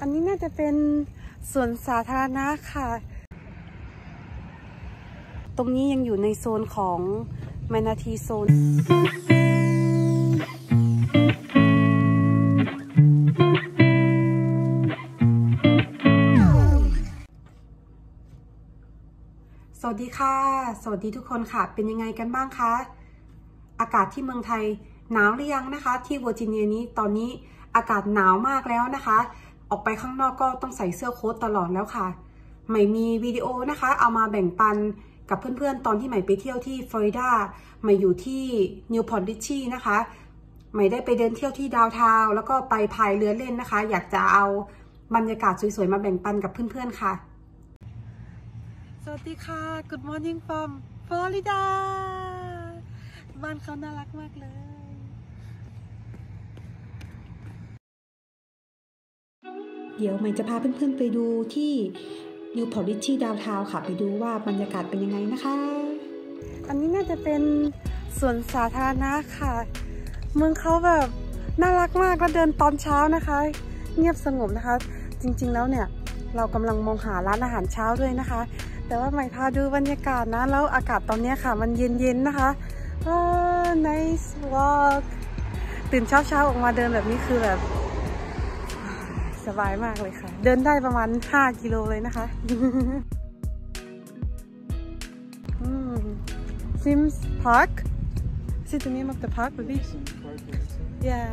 อันนี้น่าจะเป็นสวนสาธารณะค่ะ ตรงนี้ยังอยู่ในโซนของแมนาทีโซนสวัสดีค่ะ สวัสดีทุกคนค่ะ เป็นยังไงกันบ้างคะ อากาศที่เมืองไทยหนาวหรือยังนะคะ ที่เวอร์จิเนียนี้ตอนนี้อากาศหนาวมากแล้วนะคะ ออกไปข้างนอกก็ต้องใส่เสื้อโค้ทตลอดแล้วค่ะ ใหม่มีวิดีโอนะคะ เอามาแบ่งปันกับเพื่อนๆ ตอนที่ใหม่ไปเที่ยวที่ฟลอริดาใหม่อยู่ที่นิวพอร์ตริชชี่นะคะ ใหม่ได้ไปเดินเที่ยวที่ดาวทาวแล้วก็ไปพายเรือเล่นนะคะ อยากจะเอาบรรยากาศสวยๆ มาแบ่งปันกับเพื่อนๆ ค่ะ สวัสดีค่ะ Good morning from Florida บ้านเขาน่ารักมากเลย เดี๋ยวใหม่จะพาเพื่อนๆไปดูที่นิวพอริชชี่ดาวทาวค่ะ ไปดูว่าบรรยากาศเป็นยังไงนะคะ อันนี้น่าจะเป็นสวนสาธารณะค่ะ เมืองเขาแบบน่ารักมากแล้วเดินตอนเช้านะคะ เงียบสงบนะคะ จริงๆแล้วเนี่ยเรากำลังมองหาร้านอาหารเช้าด้วยนะคะ แต่ว่าใหม่พาดูบรรยากาศนะ แล้วอากาศตอนนี้ค่ะ มันเย็นๆนะคะ nice walk ตื่นเช้าๆออกมาเดินแบบนี้คือแบบ สบายมากเลยค่ะ เดินได้ประมาณ 5 กิโลเลยนะคะอืม Sims Park Is it the name of the park, baby? Yeah.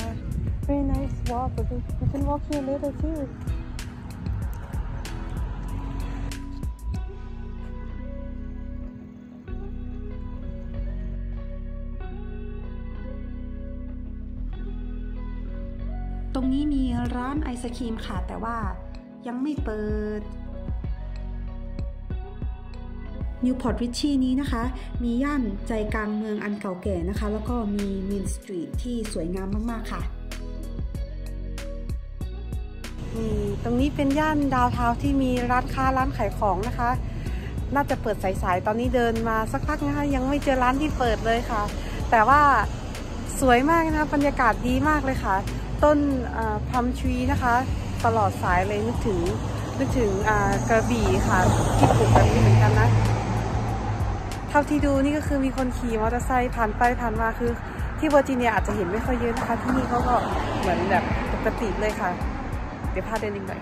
Very nice walk, baby. You can walk here later too. ตรงนี้มีร้านไอศครีมค่ะ แต่ว่ายังไม่เปิด นิวพอร์ตริชชี่นี้นะคะ มีย่านใจกลางเมืองอันเก่าแก่นะคะ แล้วก็มี main street ที่สวยงามมากๆค่ะนี่ตรงนี้เป็นย่านดาวเทาที่มีร้านค้าร้านขายของนะคะ น่าจะเปิดสายๆ ตอนนี้เดินมาสักพักนะคะ ยังไม่เจอร้านที่เปิดเลยค่ะ แต่ว่าสวยมากนะบรรยากาศดีมากเลยค่ะ ต้นพัมชีนะคะ ตลอดสายเลยนึกถึงนึกถึงกระบี่ค่ะ ที่ปลูกแบบนี้เหมือนกันนะ เท่าที่ดูนี่ก็คือมีคนขี่มอเตอร์ไซค์ผ่านไปผ่านมาคือ ที่เวอร์จิเนียอาจจะเห็นไม่ค่อยเยอะนะคะ ที่นี่เขาก็เหมือนแบบปกติเลยค่ะ เดี๋ยวพาเดินอีกหน่อย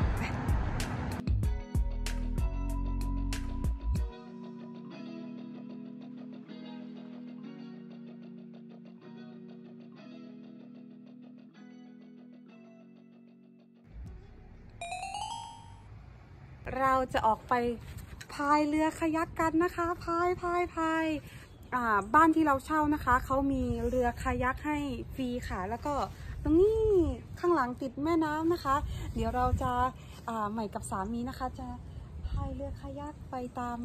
เราจะออกไปพายเรือขยักกันนะคะ พายพายพายบ้านที่เราเช่านะคะ เขามีเรือคายักให้ฟรีค่ะ แล้วก็ตรงนี้ข้างหลังติดแม่น้ำนะคะ เดี๋ยวเราจะใหม่กับสามีนะคะ จะพายเรือคายักไปตาม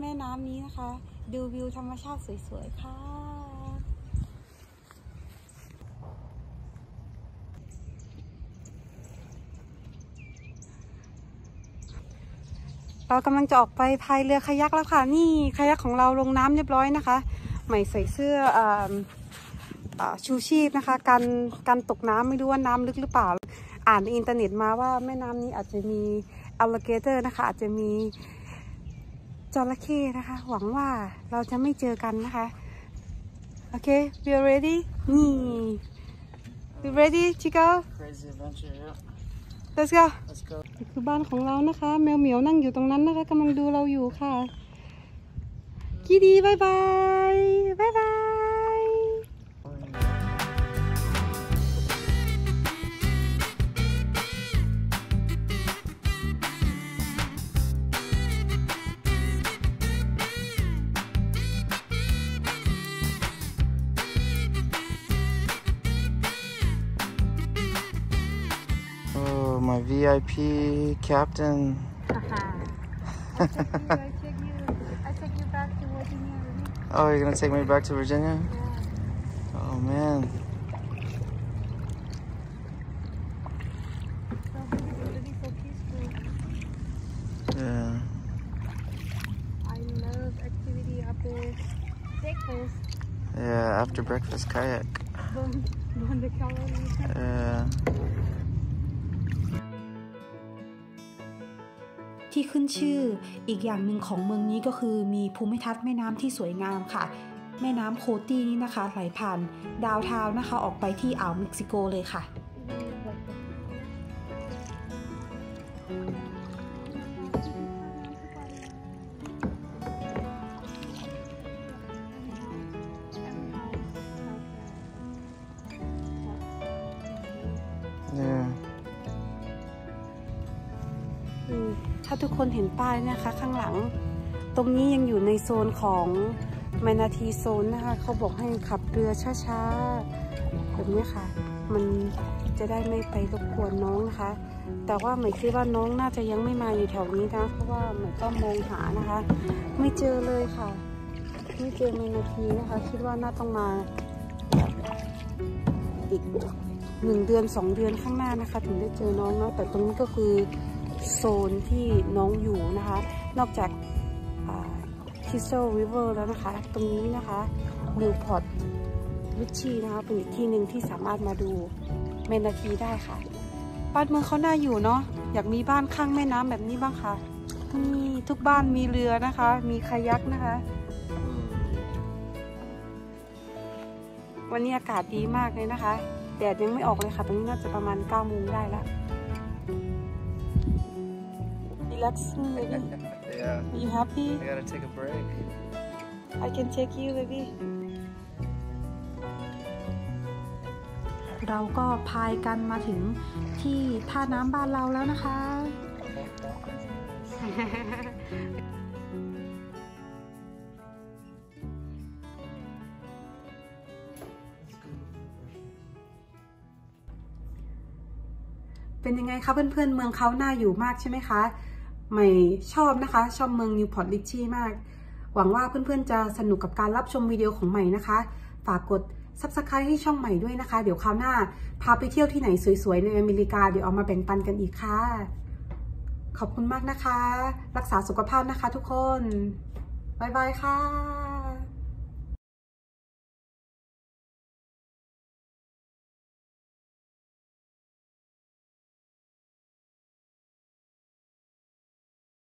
แม่น้ำนี้นะคะ ดูวิวธรรมชาติสวยๆค่ะ เรากำลังจะออกไปพายเรือคายักแล้วค่ะ นี่คายักของเราลงน้ำเรียบร้อยนะคะ ใหม่ใส่เสื้อเอ่อชูชีพนะคะกันกันตกน้ำไม่รู้ว่าน้ำลึกหรือเปล่า อ่านในอินเทอร์เน็ตมาว่าแม่น้ำนี้อาจจะมี alligator นะคะ อาจจะมีจระเข้นะคะ หวังว่าเราจะไม่เจอกันนะคะ โอเค we are ready นี่ we ready Chico Crazy adventure, yeah. Let's go Let's go. นี่คือบ้านของเรานะคะ แมวเหมียวนั่งอยู่ตรงนั้นนะคะกำลังดูเราอยู่ค่ะกีดีบายบายบายบาย my VIP captain. I take you, I take you, I take you back to Virginia. Oh, you're gonna take me back to Virginia? Yeah. Oh man. So beautiful, so peaceful. Yeah. I love activity after breakfast. Yeah, after breakfast kayak. The calories. Yeah. ที่ขึ้นชื่อ อีกอย่างหนึ่งของเมืองนี้ก็คือมีภูมิทัศน์แม่น้ำที่สวยงามค่ะ แม่น้ำโคตี้นี่นะคะไหลผ่านดาวเทาวนะคะออกไปที่อ่าวเม็กซิโกเลยค่ะ Yeah. อืม ถ้าทุกคนเห็นป้ายนะคะ ข้างหลัง ตรงนี้ยังอยู่ในโซนของแมนาทีโซนนะคะ เขาบอกให้ขับเรือช้าๆแบบนี้ค่ะ มันจะได้ไม่ไปรบกวนน้องนะคะ แต่ว่าหมายคิดว่าน้องน่าจะยังไม่มาอยู่แถวนี้นะ เพราะว่าหมายก็มองหานะคะ ไม่เจอเลยค่ะ ไม่เจอแมนาทีนะคะ คิดว่าน่าต้องมาอีกหนึ่งเดือนสองเดือนข้างหน้านะคะ ถึงได้เจอน้องเนาะแต่ตรงนี้ก็คือ โซนที่น้องอยู่นะคะ นอกจากคิสโซริเวอร์แล้วนะคะ ตรงนี้นะคะ New Port Richey นะคะเป็นอีกที่หนึ่งที่สามารถมาดู manatee ได้ค่ะบ้านเมืองเขาน่าอยู่เนาะอยากมีบ้านข้างแม่น้ำแบบนี้บ้างค่ะนี่ทุกบ้านมีเรือนะคะ มีคายักนะคะ วันนี้อากาศดีมากเลยนะคะ แดดยังไม่ออกเลยค่ะตรงนี้น่าจะประมาณ9โมงได้แล้ว Relaxing baby Yeah. you happy I gotta take a break. I can take you baby เราก็พายกันมาถึงที่ท่าน้ำบ้านเราแล้วนะคะ เป็นยังไงคะเพื่อนๆเมืองเขาน่าอยู่มากใช่ไหมคะ ใหม่ชอบนะคะ ชอบเมือง New Port Richey มาก หวังว่าเพื่อนๆจะสนุกกับการรับชมวิดีโอของใหม่นะคะ ฝากกด subscribe ให้ช่องใหม่ด้วยนะคะ เดี๋ยวคราวหน้า พาไปเที่ยวที่ไหนสวยๆ ในอเมริกา เดี๋ยวเอามาแบ่งปันกันอีกค่ะ ขอบคุณมากนะคะ รักษาสุขภาพนะคะทุกคน บ๊ายบายค่ะ